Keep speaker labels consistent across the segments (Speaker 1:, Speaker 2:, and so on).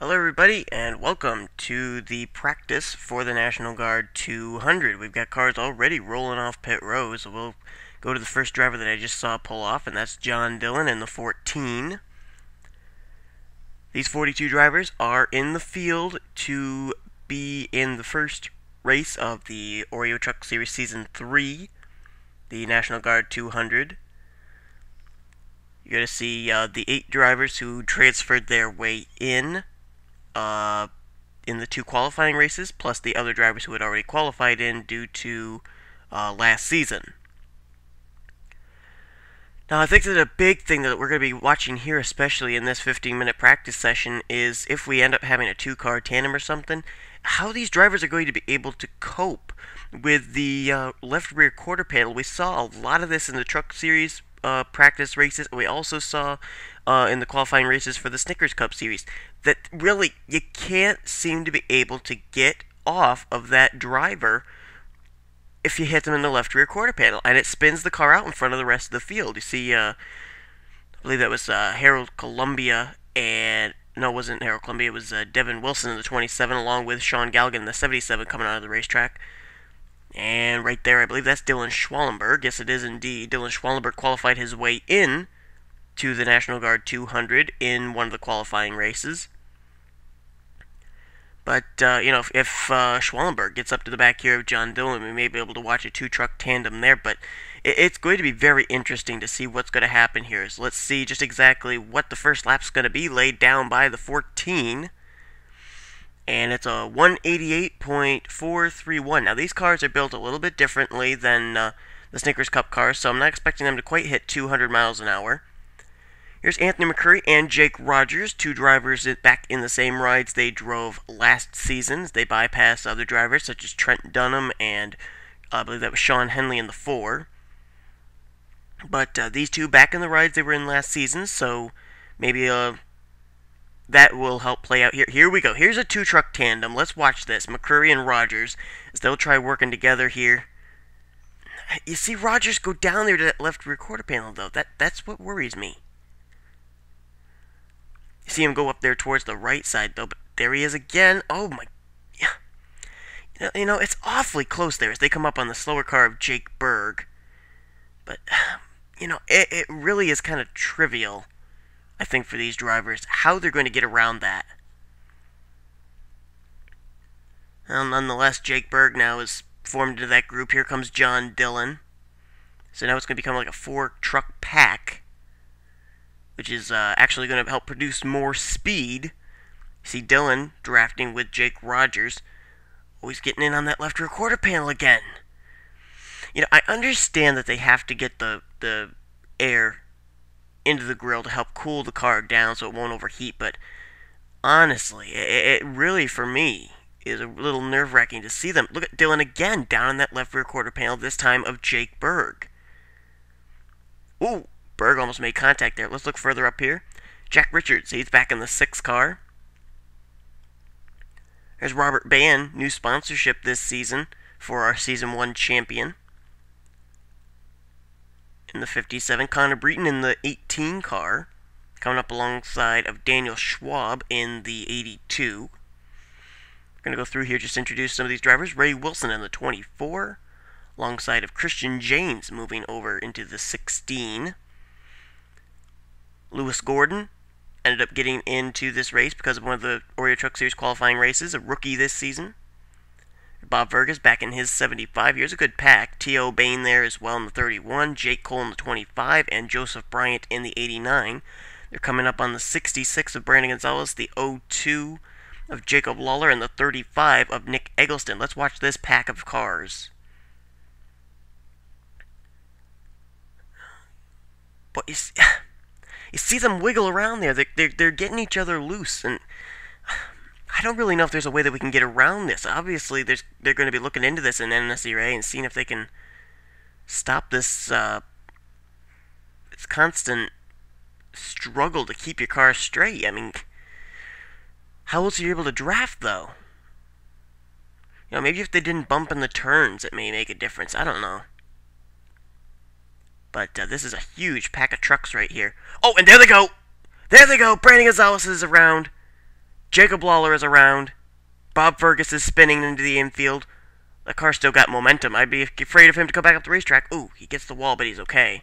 Speaker 1: Hello, everybody, and welcome to the practice for the National Guard 200. We've got cars already rolling off pit row, so we'll go to the first driver that I just saw pull off, and that's John Dillon in the 14. These 42 drivers are in the field to be in the first race of the Oreo Truck Series Season 3, the National Guard 200. You're going to see uh, the eight drivers who transferred their way in uh, in the two qualifying races, plus the other drivers who had already qualified in due to uh, last season. Now, I think that a big thing that we're going to be watching here, especially in this 15 minute practice session, is if we end up having a two car tandem or something, how these drivers are going to be able to cope with the uh, left rear quarter panel. We saw a lot of this in the truck series uh, practice races. We also saw uh, in the qualifying races for the Snickers Cup series that really you can't seem to be able to get off of that driver if you hit them in the left rear quarter panel, and it spins the car out in front of the rest of the field. You see, uh, I believe that was uh, Harold Columbia and no, it wasn't Harold Columbia. It was uh, Devin Wilson in the 27, along with Sean Galligan in the 77 coming out of the racetrack. And right there, I believe that's Dylan Schwallenberg. Yes, it is indeed. Dylan Schwallenberg qualified his way in to the National Guard 200 in one of the qualifying races. But, uh, you know, if, if uh, Schwallenberg gets up to the back here of John Dillon, we may be able to watch a two-truck tandem there. But it, it's going to be very interesting to see what's going to happen here. So let's see just exactly what the first lap's going to be laid down by the 14 and it's a 188.431. Now these cars are built a little bit differently than uh, the Snickers Cup cars, so I'm not expecting them to quite hit 200 miles an hour. Here's Anthony McCurry and Jake Rogers, two drivers back in the same rides they drove last season. They bypassed other drivers such as Trent Dunham and uh, I believe that was Sean Henley in the four. But uh, these two back in the rides they were in last season, so maybe uh, that will help play out here. Here we go. Here's a two truck tandem. Let's watch this. McCurry and Rogers as they'll try working together here. You see Rogers go down there to that left rear quarter panel though. That that's what worries me. You see him go up there towards the right side though, but there he is again. Oh my yeah. You know, it's awfully close there as they come up on the slower car of Jake Berg. But you know, it, it really is kind of trivial I think, for these drivers, how they're going to get around that. Well, nonetheless, Jake Berg now is formed into that group. Here comes John Dillon. So now it's going to become like a four truck pack, which is uh, actually going to help produce more speed. see Dylan drafting with Jake Rogers. Always getting in on that left rear quarter panel again. You know, I understand that they have to get the, the air into the grill to help cool the car down so it won't overheat. But honestly, it, it really, for me, is a little nerve wracking to see them. Look at Dylan again down in that left rear quarter panel, this time of Jake Berg. Ooh, Berg almost made contact there. Let's look further up here. Jack Richards, he's back in the sixth car. There's Robert Ban, new sponsorship this season for our Season 1 champion in the 57, Connor Breton in the 18 car, coming up alongside of Daniel Schwab in the 82. We're going to go through here, just introduce some of these drivers. Ray Wilson in the 24, alongside of Christian James moving over into the 16. Lewis Gordon ended up getting into this race because of one of the Oreo Truck Series qualifying races, a rookie this season. Bob Vergas back in his 75. years, a good pack. T.O. Bain there as well in the 31. Jake Cole in the 25. And Joseph Bryant in the 89. They're coming up on the 66 of Brandon Gonzalez, the 02 of Jacob Lawler, and the 35 of Nick Eggleston. Let's watch this pack of cars. But you see, you see them wiggle around there. They're, they're, they're getting each other loose. And I don't really know if there's a way that we can get around this. Obviously, there's they're going to be looking into this in NNSCRA and seeing if they can stop this uh, this constant struggle to keep your car straight. I mean, how else are you able to draft though? You know, maybe if they didn't bump in the turns, it may make a difference. I don't know. But uh, this is a huge pack of trucks right here. Oh, and there they go! There they go! Brandon Gonzalez is around Jacob Lawler is around. Bob Fergus is spinning into the infield. The car still got momentum. I'd be afraid of him to come back up the racetrack. Ooh, he gets the wall, but he's okay.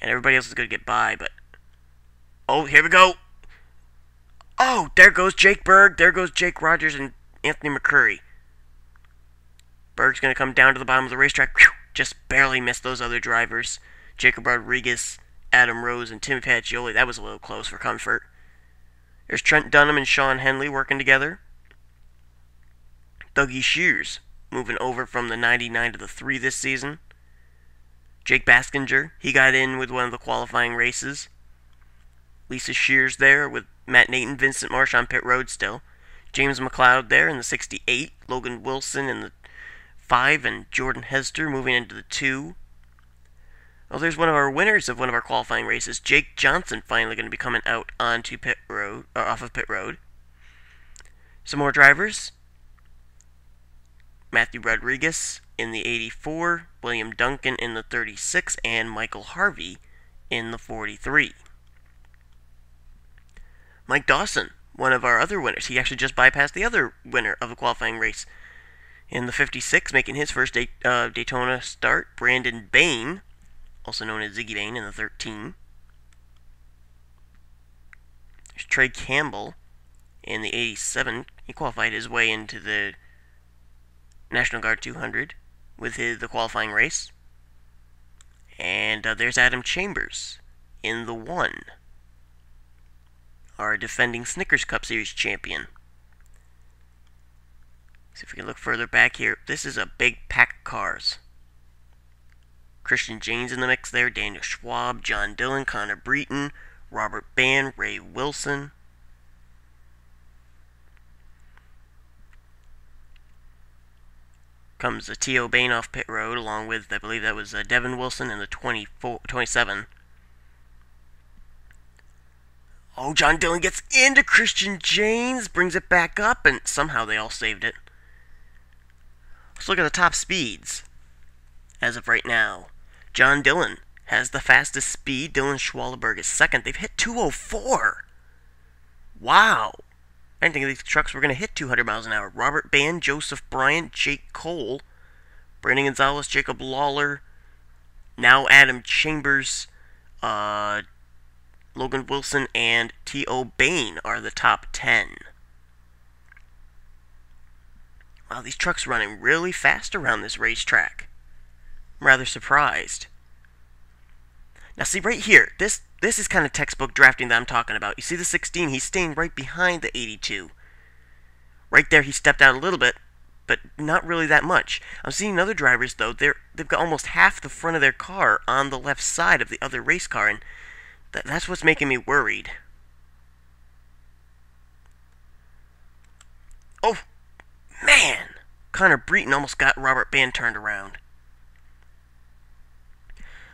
Speaker 1: And everybody else is going to get by, but... Oh, here we go. Oh, there goes Jake Berg. There goes Jake Rogers and Anthony McCurry. Berg's going to come down to the bottom of the racetrack. Whew, just barely missed those other drivers. Jacob Rodriguez, Adam Rose, and Tim Pacioli. That was a little close for comfort. There's Trent Dunham and Sean Henley working together. Dougie Shears moving over from the 99 to the 3 this season. Jake Baskinger, he got in with one of the qualifying races. Lisa Shears there with Matt Nathan, Vincent Marsh on pit road still. James McLeod there in the 68. Logan Wilson in the 5. And Jordan Hester moving into the 2. Well, there's one of our winners of one of our qualifying races. Jake Johnson finally going to be coming out onto pit road, or off of pit road. Some more drivers. Matthew Rodriguez in the 84, William Duncan in the 36, and Michael Harvey in the 43. Mike Dawson, one of our other winners, he actually just bypassed the other winner of the qualifying race in the 56, making his first day, uh, Daytona start. Brandon Bain also known as Ziggy Bain in the 13. There's Trey Campbell in the 87. He qualified his way into the National Guard 200 with his, the qualifying race. And uh, there's Adam Chambers in the 1. Our defending Snickers Cup Series champion. If we can look further back here. This is a big pack of cars. Christian James in the mix there, Daniel Schwab, John Dillon, Connor Breton, Robert Bann, Ray Wilson. Comes the T.O. Bain off pit road, along with, I believe that was uh, Devin Wilson in the 24, 27. Oh, John Dillon gets into Christian James, brings it back up, and somehow they all saved it. Let's look at the top speeds as of right now. John Dillon has the fastest speed. Dylan Schwalenberg is second. They've hit 204. Wow. I didn't think these trucks were going to hit 200 miles an hour. Robert Bann, Joseph Bryant, Jake Cole, Brandon Gonzalez, Jacob Lawler, now Adam Chambers, uh, Logan Wilson, and T.O. Bain are the top 10. Wow, these trucks running really fast around this racetrack. I'm rather surprised. Now see right here, this this is kind of textbook drafting that I'm talking about. You see the 16, he's staying right behind the 82. Right there he stepped out a little bit, but not really that much. I'm seeing other drivers though, they're they've got almost half the front of their car on the left side of the other race car and th that's what's making me worried. Oh, man! Connor Breton almost got Robert Bann turned around.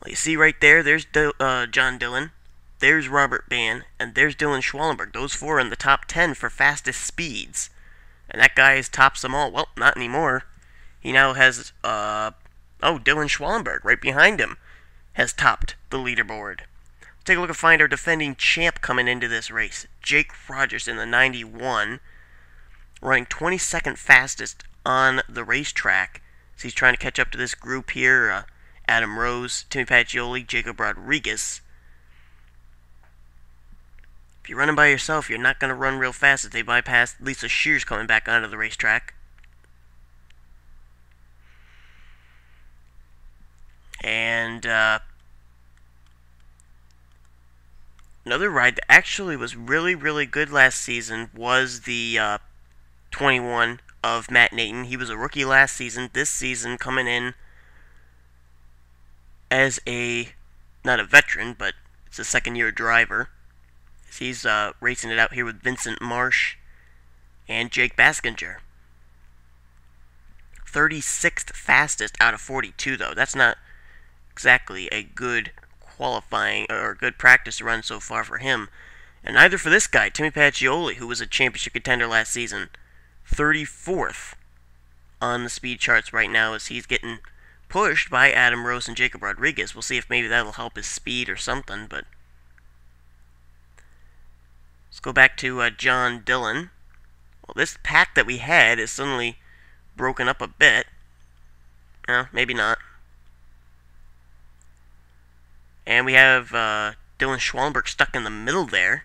Speaker 1: Well, you see right there, there's uh, John Dillon, there's Robert Bann, and there's Dylan Schwalenberg. Those four are in the top 10 for fastest speeds. And that guy has tops them all. Well, not anymore. He now has, uh, oh, Dylan Schwalenberg right behind him has topped the leaderboard. Take a look and find our defending champ coming into this race. Jake Rogers in the 91, running 22nd fastest on the racetrack. So he's trying to catch up to this group here. Uh, Adam Rose, Timmy Pacioli, Jacob Rodriguez. If you're running by yourself, you're not going to run real fast if they bypass Lisa Shears coming back onto the racetrack. And uh, another ride that actually was really, really good last season was the uh, 21 of Matt Nathan. He was a rookie last season. This season, coming in as a not a veteran, but it's a second year driver. He's uh, racing it out here with Vincent Marsh and Jake Baskinger. 36th fastest out of 42, though. That's not exactly a good qualifying or good practice run so far for him. And neither for this guy, Timmy Pacioli, who was a championship contender last season. 34th on the speed charts right now as he's getting pushed by Adam Rose and Jacob Rodriguez. We'll see if maybe that'll help his speed or something, but Let's go back to uh, John Dillon. Well, this pack that we had is suddenly broken up a bit. No, maybe not. And we have uh, Dylan Schwallenberg stuck in the middle there.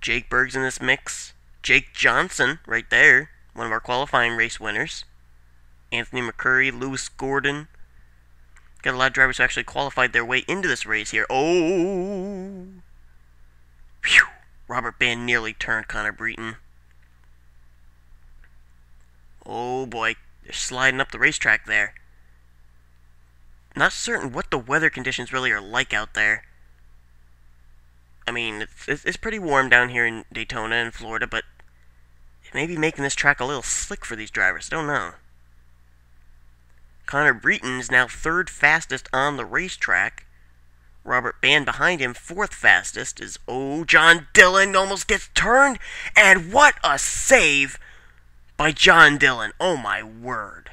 Speaker 1: Jake Berg's in this mix. Jake Johnson, right there, one of our qualifying race winners. Anthony McCurry, Lewis Gordon. Got a lot of drivers who actually qualified their way into this race here. Oh! Phew! Robert Band nearly turned Connor Breton. Oh boy, they're sliding up the racetrack there. Not certain what the weather conditions really are like out there. I mean, it's, it's pretty warm down here in Daytona and Florida, but it may be making this track a little slick for these drivers. I don't know. Connor Breton is now third fastest on the racetrack. Robert Band behind him, fourth fastest, is oh John Dillon almost gets turned, and what a save by John Dillon! Oh my word!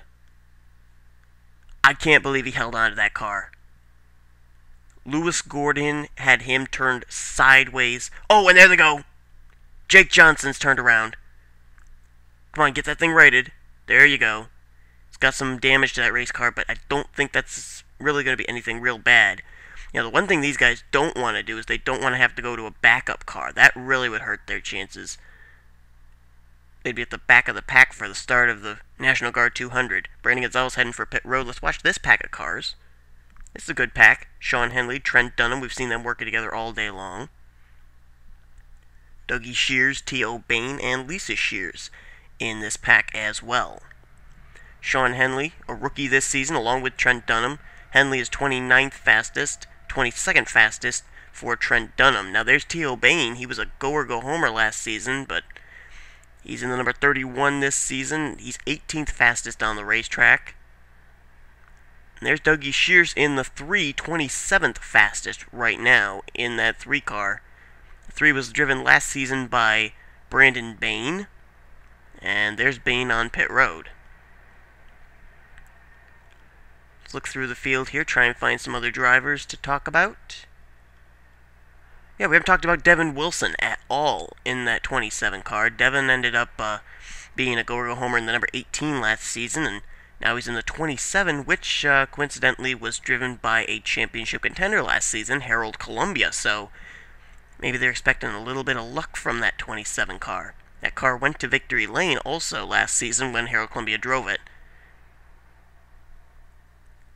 Speaker 1: I can't believe he held on to that car. Lewis Gordon had him turned sideways. Oh, and there they go. Jake Johnson's turned around. Come on, get that thing righted. There you go. It's got some damage to that race car, but I don't think that's really going to be anything real bad. You know, the one thing these guys don't want to do is they don't want to have to go to a backup car. That really would hurt their chances. They'd be at the back of the pack for the start of the National Guard 200. Brandon Gonzalez heading for pit road. Let's watch this pack of cars. It's a good pack. Sean Henley, Trent Dunham. We've seen them working together all day long. Dougie Shears, T.O. Bain, and Lisa Shears in this pack as well. Sean Henley, a rookie this season, along with Trent Dunham. Henley is 29th fastest, 22nd fastest for Trent Dunham. Now there's T.O. Bain. He was a go or go homer last season, but he's in the number 31 this season. He's 18th fastest on the racetrack. There's Dougie Shears in the 3, 27th fastest right now in that 3 car. The 3 was driven last season by Brandon Bain. And there's Bain on pit road. Let's look through the field here, try and find some other drivers to talk about. Yeah, we haven't talked about Devin Wilson at all in that 27 car. Devin ended up uh, being a go-go homer in the number 18 last season, and now he's in the 27, which uh, coincidentally was driven by a championship contender last season, Harold Columbia. So maybe they're expecting a little bit of luck from that 27 car. That car went to victory lane also last season when Harold Columbia drove it.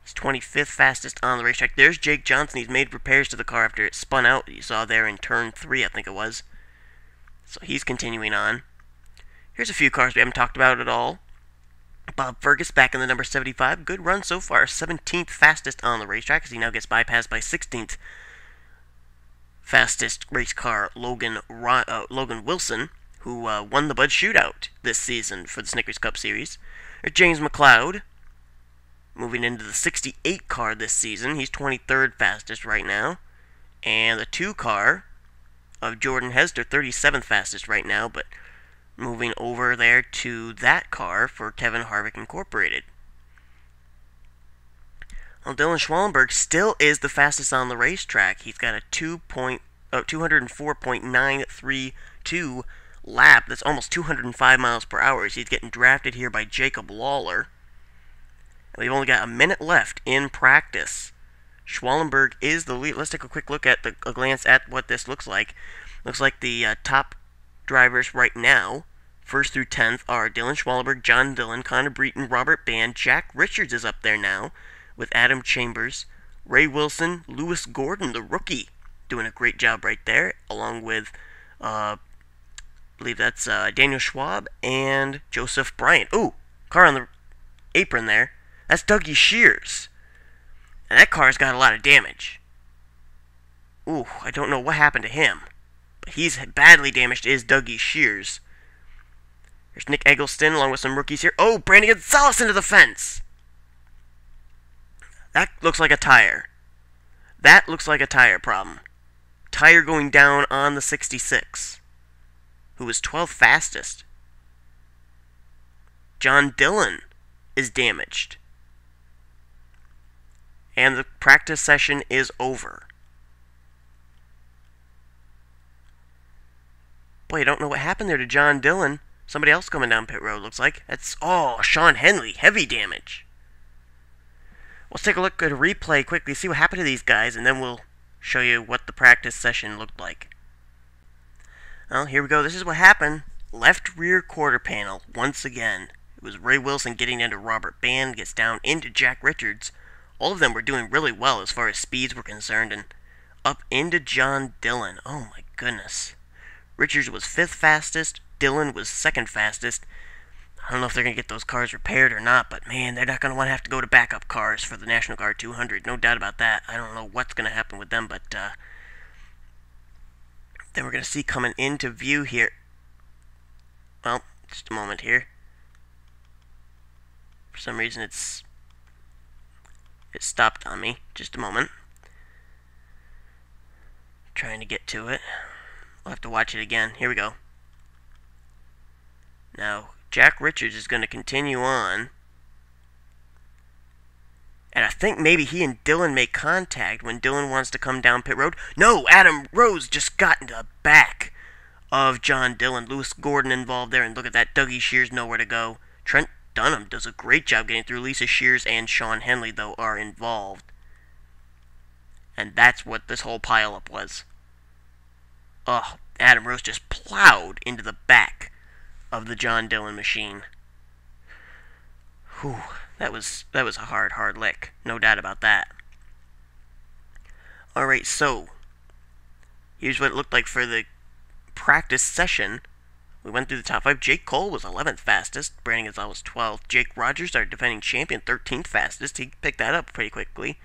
Speaker 1: He's 25th fastest on the racetrack. There's Jake Johnson. He's made repairs to the car after it spun out. You saw there in turn 3, I think it was. So he's continuing on. Here's a few cars we haven't talked about at all. Bob Fergus back in the number 75. Good run so far. 17th fastest on the racetrack as he now gets bypassed by 16th fastest race car Logan uh, Logan Wilson, who uh, won the Bud Shootout this season for the Snickers Cup Series. James McLeod moving into the 68 car this season. He's 23rd fastest right now. And the 2 car of Jordan Hester, 37th fastest right now, but moving over there to that car for Kevin Harvick Incorporated. Well, Dylan Schwallenberg still is the fastest on the racetrack. He's got a 2 point, uh, 204.932 lap. That's almost 205 miles per hour. He's getting drafted here by Jacob Lawler. And we've only got a minute left in practice. Schwallenberg is the lead. Let's take a quick look at the, a glance at what this looks like. Looks like the uh, top drivers right now First through 10th are Dylan Schwallenberg, John Dillon, Connor Breton, Robert Band, Jack Richards is up there now with Adam Chambers, Ray Wilson, Lewis Gordon, the rookie, doing a great job right there, along with, uh, I believe that's uh, Daniel Schwab and Joseph Bryant. Ooh, car on the apron there. That's Dougie Shears. And that car's got a lot of damage. Ooh, I don't know what happened to him. But he's badly damaged is Dougie Shears. There's Nick Eggleston along with some rookies here. Oh, Brandon Gonzalez into the fence! That looks like a tire. That looks like a tire problem. Tire going down on the 66, who was 12th fastest. John Dillon is damaged. And the practice session is over. Boy, I don't know what happened there to John Dillon. Somebody else coming down pit road, looks like. That's, oh, Sean Henley. Heavy damage. Let's take a look at a replay quickly, see what happened to these guys, and then we'll show you what the practice session looked like. Well, here we go. This is what happened. Left rear quarter panel, once again. It was Ray Wilson getting into Robert Band, gets down into Jack Richards. All of them were doing really well as far as speeds were concerned, and up into John Dillon. Oh my goodness. Richards was fifth fastest, Dillon was second fastest. I don't know if they're going to get those cars repaired or not, but man, they're not going to want to have to go to backup cars for the National Guard 200. No doubt about that. I don't know what's going to happen with them, but uh, then we're going to see coming into view here. Well, just a moment here. For some reason, it's it stopped on me. Just a moment. Trying to get to it. I'll have to watch it again. Here we go. Now, Jack Richards is going to continue on. And I think maybe he and Dillon make contact when Dillon wants to come down pit road. No, Adam Rose just got into the back of John Dillon. Lewis Gordon involved there, and look at that. Dougie Shears nowhere to go. Trent Dunham does a great job getting through. Lisa Shears and Sean Henley, though, are involved. And that's what this whole pileup was. Oh, Adam Rose just plowed into the back of the John Dillon machine. Whew, that was that was a hard, hard lick, no doubt about that. Alright, so here's what it looked like for the practice session. We went through the top five. Jake Cole was 11th fastest. Brandon Gonzalez 12th. Jake Rogers, our defending champion, 13th fastest. He picked that up pretty quickly.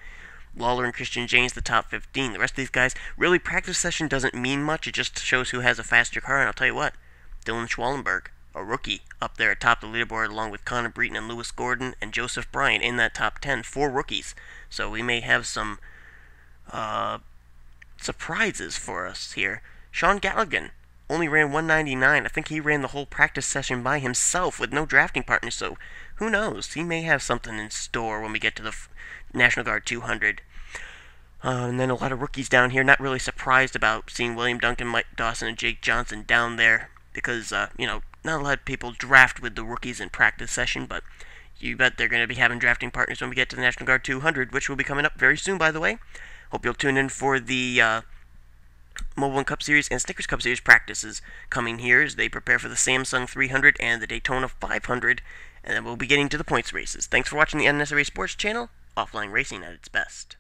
Speaker 1: Lawler and Christian James, the top 15. The rest of these guys, really, practice session doesn't mean much. It just shows who has a faster car. And I'll tell you what, Dylan Schwallenberg, a rookie, up there atop the leaderboard, along with Connor Breton and Lewis Gordon and Joseph Bryan in that top 10. Four rookies. So we may have some uh, surprises for us here. Sean Galligan only ran 199. I think he ran the whole practice session by himself with no drafting partner. So who knows? He may have something in store when we get to the National Guard 200. Uh, and then a lot of rookies down here. Not really surprised about seeing William Duncan, Mike Dawson, and Jake Johnson down there because, uh, you know, not a lot of people draft with the rookies in practice session, but you bet they're going to be having drafting partners when we get to the National Guard 200, which will be coming up very soon, by the way. Hope you'll tune in for the uh, Mobil Cup Series and Snickers Cup Series practices coming here as they prepare for the Samsung 300 and the Daytona 500, and then we'll be getting to the points races. Thanks for watching the Unnecessary Sports channel, offline racing at its best.